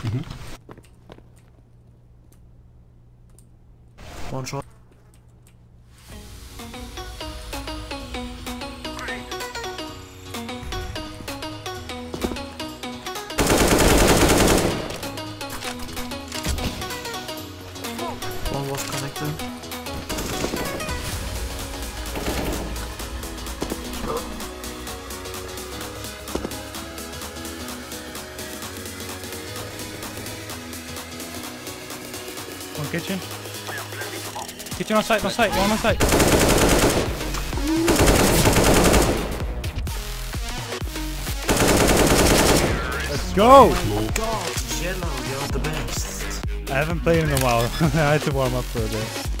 Mhm. One shot. One was connected. One kitchen. Kitchen on site, on site, one on site. Let's go! God, Jello, you're the best. I haven't played in a while. I had to warm up for a bit.